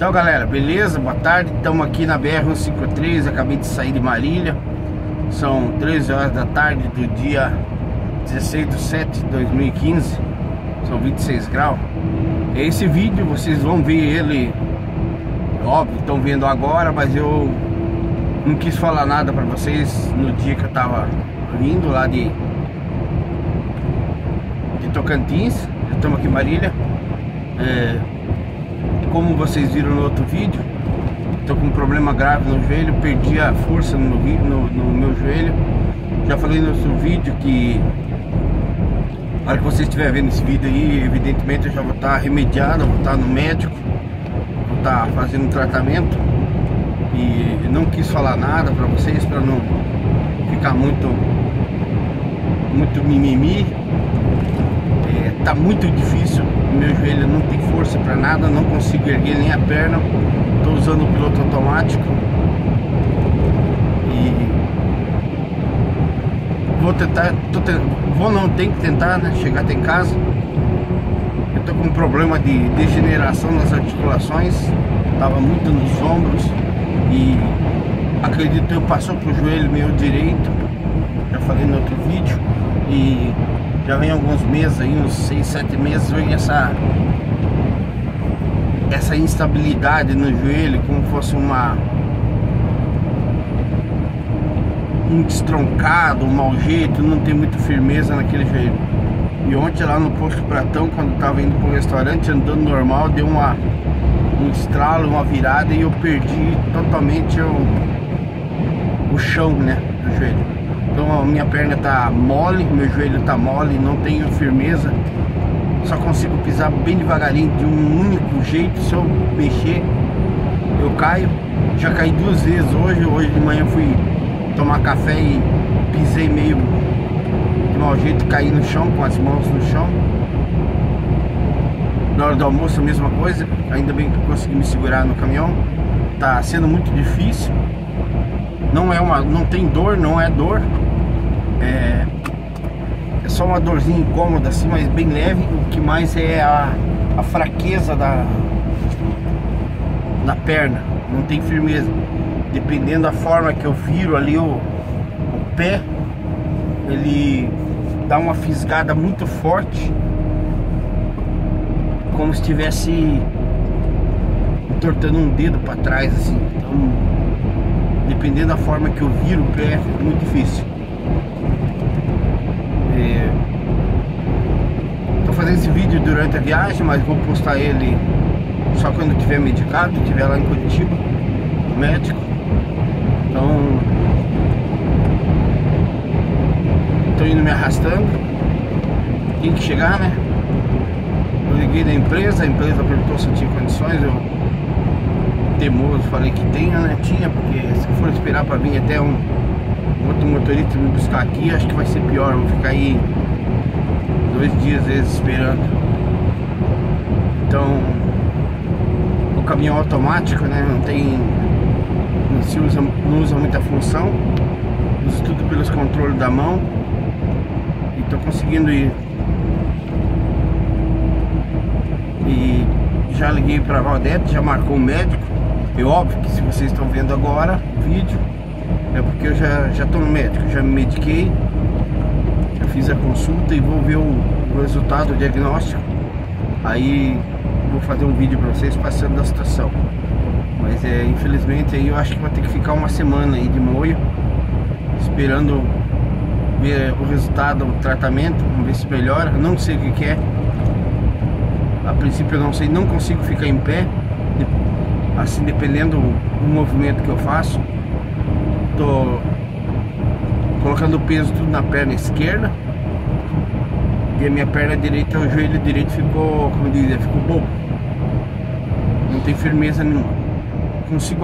Então galera, beleza? Boa tarde, estamos aqui na BR-153, acabei de sair de Marília. São 13 horas da tarde do dia 16 de 7 de 2015 São 26 graus. Esse vídeo vocês vão ver ele. Óbvio, estão vendo agora, mas eu não quis falar nada para vocês no dia que eu tava vindo lá de, de Tocantins. Estamos aqui em Marília. É, como vocês viram no outro vídeo, estou com um problema grave no joelho, perdi a força no, no, no meu joelho. Já falei no outro vídeo que na hora que você estiver vendo esse vídeo aí, evidentemente eu já vou estar remediado, vou estar no médico, vou estar fazendo um tratamento e não quis falar nada para vocês para não ficar muito muito mimimi tá muito difícil, meu joelho não tem força para nada, não consigo erguer nem a perna, tô usando o piloto automático. E vou tentar, vou não, tem que tentar, né, chegar até em casa. Eu tô com um problema de degeneração nas articulações, tava muito nos ombros. E acredito eu passou pro joelho meu direito, já falei no outro vídeo. E já vem alguns meses aí, uns 6, 7 meses, vem essa essa instabilidade no joelho, como fosse uma um destroncado, um mau jeito, não tem muita firmeza naquele joelho. E ontem lá no posto Pratão, quando estava indo para o restaurante, andando normal, deu uma, um estralo, uma virada e eu perdi totalmente o, o chão né, do joelho. Minha perna tá mole, meu joelho tá mole, não tenho firmeza. Só consigo pisar bem devagarinho, de um único jeito. Se eu mexer, eu caio. Já caí duas vezes hoje. Hoje de manhã fui tomar café e pisei meio de mau jeito, caí no chão com as mãos no chão. Na hora do almoço a mesma coisa. Ainda bem que consegui me segurar no caminhão. Tá sendo muito difícil. Não é uma, não tem dor, não é dor. É, é só uma dorzinha incômoda assim, mas bem leve. O que mais é a, a fraqueza da, da perna. Não tem firmeza. Dependendo da forma que eu viro ali o, o pé, ele dá uma fisgada muito forte. Como se estivesse entortando um dedo para trás assim. Então, dependendo da forma que eu viro o pé, é muito difícil. Fazendo esse vídeo durante a viagem, mas vou postar ele só quando tiver medicado, estiver lá em Curitiba, médico. Então, estou indo me arrastando. Tem que chegar, né? Eu liguei da empresa, a empresa perguntou se eu tinha condições, eu temoso falei que tinha, né? Tinha, porque se for esperar para vir até um outro motorista me buscar aqui, acho que vai ser pior, vou ficar aí dois dias vezes esperando. Então o caminhão automático, né? Não tem. Não se usa, não usa muita função. Uso tudo pelos controles da mão. E tô conseguindo ir. E já liguei para Valdete, já marcou o médico. É óbvio que se vocês estão vendo agora o vídeo, é porque eu já, já tô no médico, já me mediquei, fiz a consulta e vou ver o, o resultado, o diagnóstico. Aí vou fazer um vídeo para vocês passando da situação. Mas é, infelizmente aí eu acho que vai ter que ficar uma semana aí de moio, esperando ver o resultado, o tratamento, vamos ver se melhora. Não sei o que, que é. A princípio eu não sei, não consigo ficar em pé. Assim, dependendo do movimento que eu faço, tô colocando o peso tudo na perna esquerda e a minha perna direita, o joelho direito ficou, como diz, ficou bobo. Não tem firmeza nenhuma. Consigo